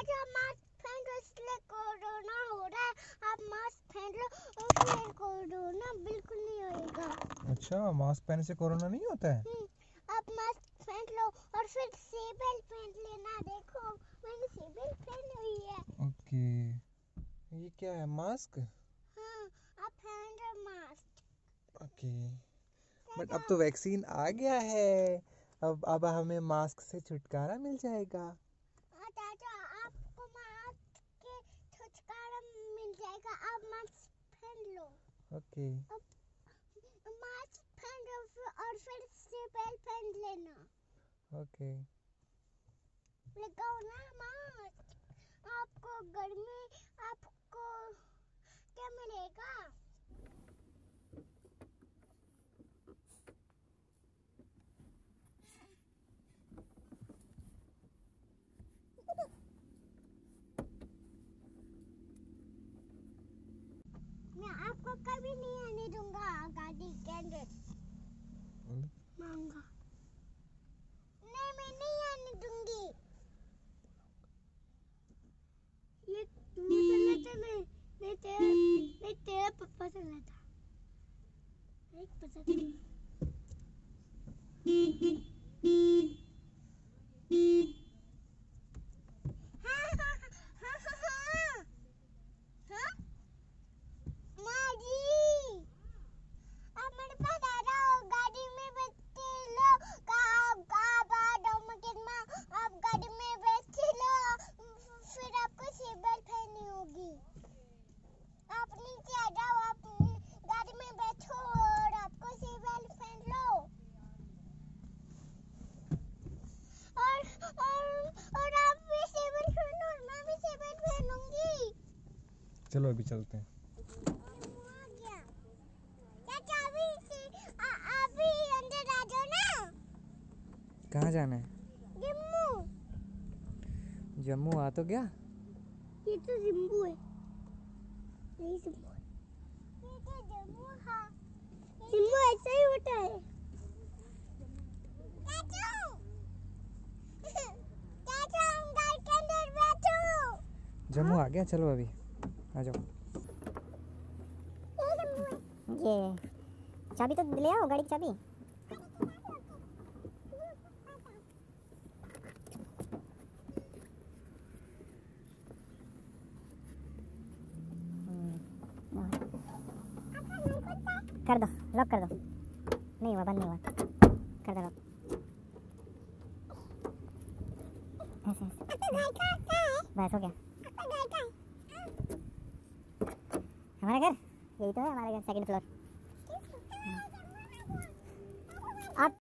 चाचा मास्क पहन लो इसलिए कोरोना हो रहा है आप मास्क पहन लो और फिर कोरोना बिल्कुल नहीं होएगा अच्छा मास्क पहनने से कोरोना नहीं होता है? आप मास्क पहन लो और फिर सीबेल पहन लेना देखो मैंने सीबेल पहनी हुई है। ओके ये क्या है मास्क हाँ आप पहन लो मास्क ओके बट अब तो वैक्सीन आ गया है। अब अब हमें मास्क से छुटकारा मिल जाएगा हाँ, चाचा आपको मास्क के छुटकारा मिल जाएगा आप मास्क पहन लो ओके मास्क पहन लो फिर- और फिर सीबेल पहन लेना ओके लगाओ ना मास्क आपको गर्मी आपको क्या मिलेगा मैं आपको कभी नहीं आने दूँगा गाड़ी के अंदर मांगा। नहीं मैं नहीं आने दूँगी। ये तूने चला था मैं मैं तेरा मैं तेरा पापा चला था। एक पता था हाँ, हाँ, हाँ, हाँ, हाँ, हाँ। माँ जी, आप मेरे पास आ जाओ गाड़ी में बैठे लो आप आप आ जाओ मकिन माँ आप गाड़ी में बैठे लो फिर आपको सीट बेल्ट पहननी होगी आप नीचे आ जाओ आप गाड़ी में बैठो और आपको सीट बेल्ट पहन लो और और और आप भी सीट बेल्ट पहनो और मैं भी सीट बेल्ट पहनूँगी चलो अभी चलते हैं। कहाँ जाना है? जम्मू जम्मू आ तो गया? ये तो जम्मू है नहीं जम्मू ये तो जम्मू हाँ जम्मू ऐसा ही होता है जम्मू आ गया? चलो अभी। आ जाओ। ये, चाबी तो ले आओ, गाड़ी की चाबी। कर दो लॉक कर दो। नहीं हुआ, बंद नहीं हुआ। कर दो लॉक ऐसे ऐसे बस, हो गया। हमारा घर यही तो है हमारे घर सेकंड फ्लोर